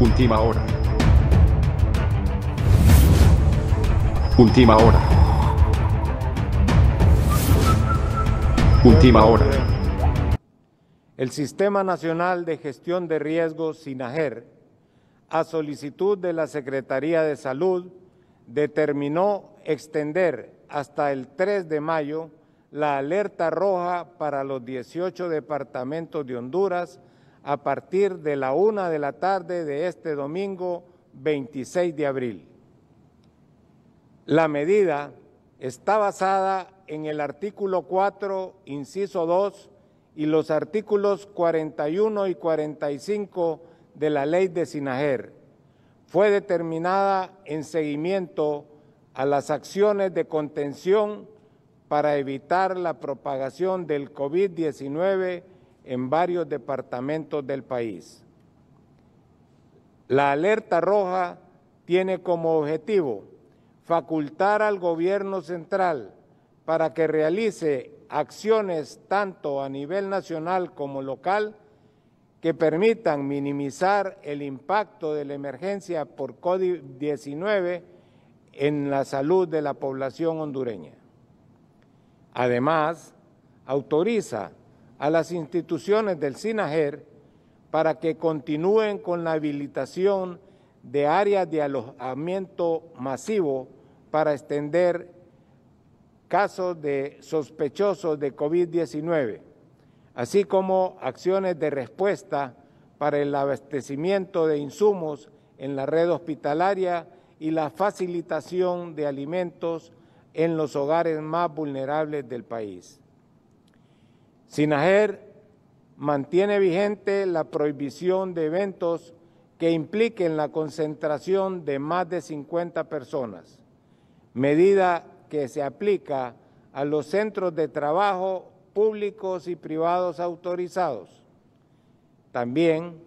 Última hora. Última hora. Última hora. El Sistema Nacional de Gestión de Riesgos, SINAGER, a solicitud de la Secretaría de Salud, determinó extender hasta el 3 de mayo la alerta roja para los 18 departamentos de Honduras a partir de la una de la tarde de este domingo 26 de abril. La medida está basada en el artículo 4, inciso 2 y los artículos 41 y 45 de la ley de Sinajer. Fue determinada en seguimiento a las acciones de contención para evitar la propagación del COVID-19 en varios departamentos del país. La alerta roja tiene como objetivo facultar al gobierno central para que realice acciones tanto a nivel nacional como local que permitan minimizar el impacto de la emergencia por COVID-19 en la salud de la población hondureña. Además, autoriza a las instituciones del SINAGER para que continúen con la habilitación de áreas de alojamiento masivo para extender casos de sospechosos de COVID-19, así como acciones de respuesta para el abastecimiento de insumos en la red hospitalaria y la facilitación de alimentos en los hogares más vulnerables del país. Sinajer mantiene vigente la prohibición de eventos que impliquen la concentración de más de 50 personas, medida que se aplica a los centros de trabajo públicos y privados autorizados. También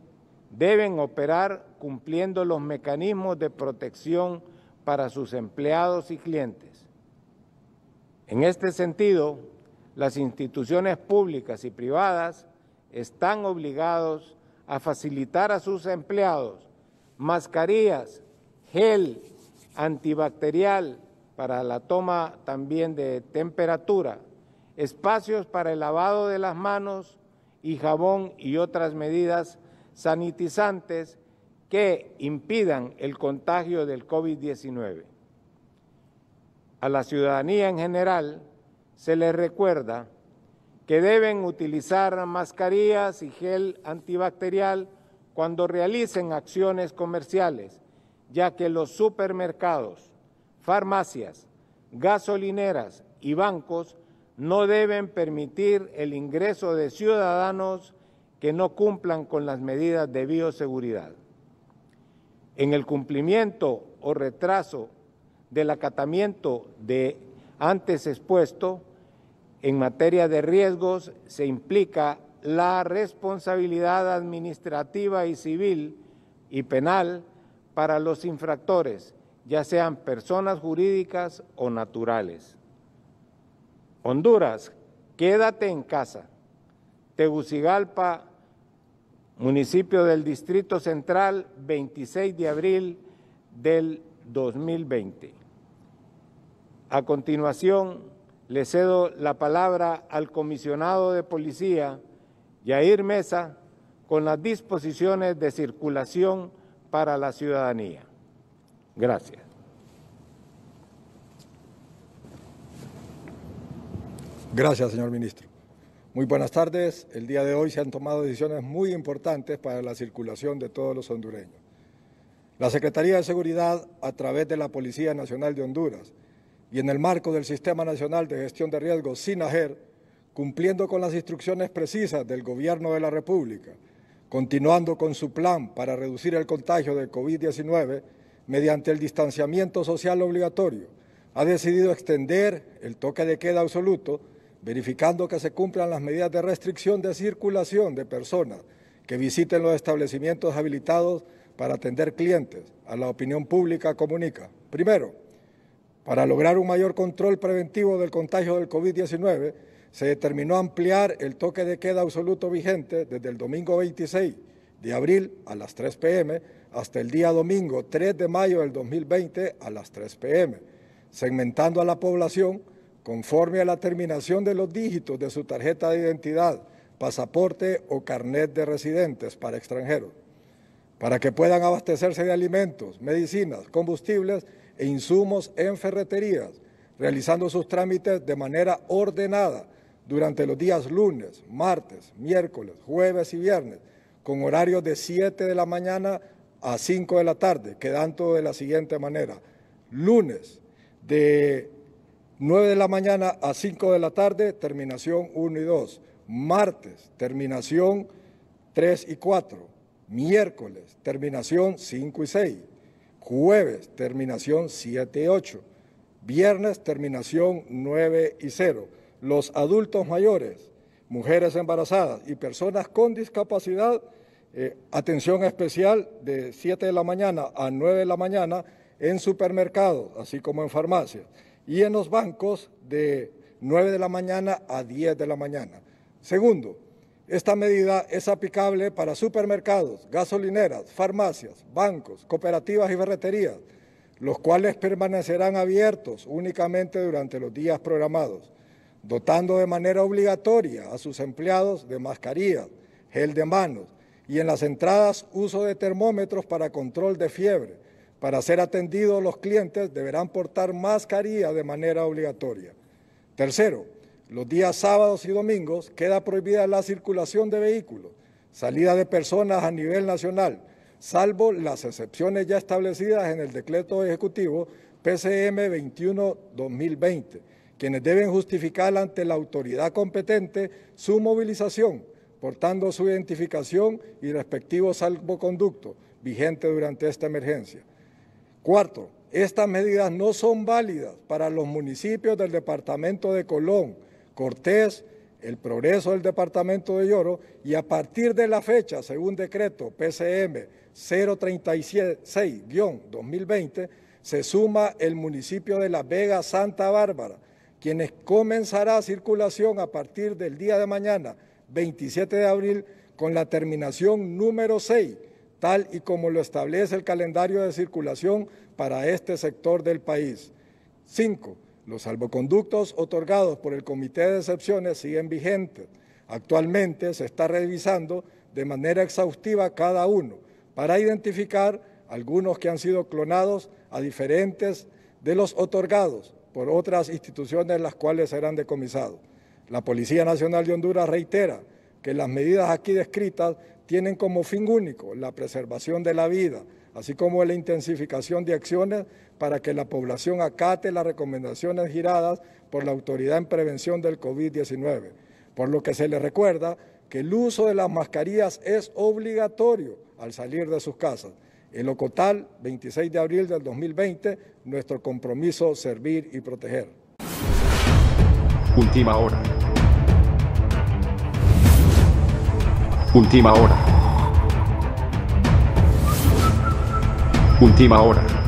deben operar cumpliendo los mecanismos de protección para sus empleados y clientes. En este sentido, las instituciones públicas y privadas están obligados a facilitar a sus empleados mascarillas, gel antibacterial para la toma también de temperatura, espacios para el lavado de las manos y jabón y otras medidas sanitizantes que impidan el contagio del COVID-19. A la ciudadanía en general se les recuerda que deben utilizar mascarillas y gel antibacterial cuando realicen acciones comerciales, ya que los supermercados, farmacias, gasolineras y bancos no deben permitir el ingreso de ciudadanos que no cumplan con las medidas de bioseguridad. En el cumplimiento o retraso del acatamiento de antes expuesto, en materia de riesgos se implica la responsabilidad administrativa y civil y penal para los infractores, ya sean personas jurídicas o naturales. Honduras, quédate en casa. Tegucigalpa, municipio del Distrito Central, 26 de abril del 2020. A continuación, le cedo la palabra al comisionado de policía, Yair Mesa, con las disposiciones de circulación para la ciudadanía. Gracias. Gracias, señor ministro. Muy buenas tardes. El día de hoy se han tomado decisiones muy importantes para la circulación de todos los hondureños. La Secretaría de Seguridad, a través de la Policía Nacional de Honduras, y en el marco del Sistema Nacional de Gestión de Riesgos, SINAGER, cumpliendo con las instrucciones precisas del Gobierno de la República, continuando con su plan para reducir el contagio de COVID-19 mediante el distanciamiento social obligatorio, ha decidido extender el toque de queda absoluto, verificando que se cumplan las medidas de restricción de circulación de personas que visiten los establecimientos habilitados para atender clientes, a la opinión pública comunica. Primero, para lograr un mayor control preventivo del contagio del COVID-19, se determinó ampliar el toque de queda absoluto vigente desde el domingo 26, de abril a las 3 pm hasta el día domingo 3 de mayo del 2020 a las 3 pm, segmentando a la población conforme a la terminación de los dígitos de su tarjeta de identidad, pasaporte o carnet de residentes para extranjeros, para que puedan abastecerse de alimentos, medicinas, combustibles e insumos en ferreterías, realizando sus trámites de manera ordenada durante los días lunes, martes, miércoles, jueves y viernes, con horarios de 7 de la mañana a 5 de la tarde, quedando de la siguiente manera. Lunes, de 9 de la mañana a 5 de la tarde, terminación 1 y 2. Martes, terminación 3 y 4. Miércoles, terminación 5 y 6. Jueves, terminación 7 y 8. Viernes, terminación 9 y 0. Los adultos mayores, mujeres embarazadas y personas con discapacidad, eh, atención especial de 7 de la mañana a 9 de la mañana en supermercados, así como en farmacias, y en los bancos de 9 de la mañana a 10 de la mañana. Segundo, esta medida es aplicable para supermercados, gasolineras, farmacias, bancos, cooperativas y ferreterías, los cuales permanecerán abiertos únicamente durante los días programados, dotando de manera obligatoria a sus empleados de mascarillas, gel de manos y en las entradas uso de termómetros para control de fiebre. Para ser atendidos los clientes deberán portar mascarilla de manera obligatoria. Tercero, los días sábados y domingos queda prohibida la circulación de vehículos, salida de personas a nivel nacional, salvo las excepciones ya establecidas en el decreto ejecutivo PCM 21-2020, quienes deben justificar ante la autoridad competente su movilización, portando su identificación y respectivo salvoconducto vigente durante esta emergencia. Cuarto, estas medidas no son válidas para los municipios del departamento de Colón, Cortés, el progreso del departamento de Lloro y a partir de la fecha, según decreto PCM 036-2020, se suma el municipio de La Vega Santa Bárbara, quienes comenzará circulación a partir del día de mañana, 27 de abril, con la terminación número 6, tal y como lo establece el calendario de circulación para este sector del país. 5. Los salvoconductos otorgados por el Comité de Excepciones siguen vigentes. Actualmente se está revisando de manera exhaustiva cada uno para identificar algunos que han sido clonados a diferentes de los otorgados por otras instituciones las cuales serán decomisados. La Policía Nacional de Honduras reitera que las medidas aquí descritas tienen como fin único la preservación de la vida, así como la intensificación de acciones para que la población acate las recomendaciones giradas por la Autoridad en Prevención del COVID-19, por lo que se le recuerda que el uso de las mascarillas es obligatorio al salir de sus casas. En lo total, 26 de abril del 2020, nuestro compromiso servir y proteger. Última hora. Última hora. Última hora.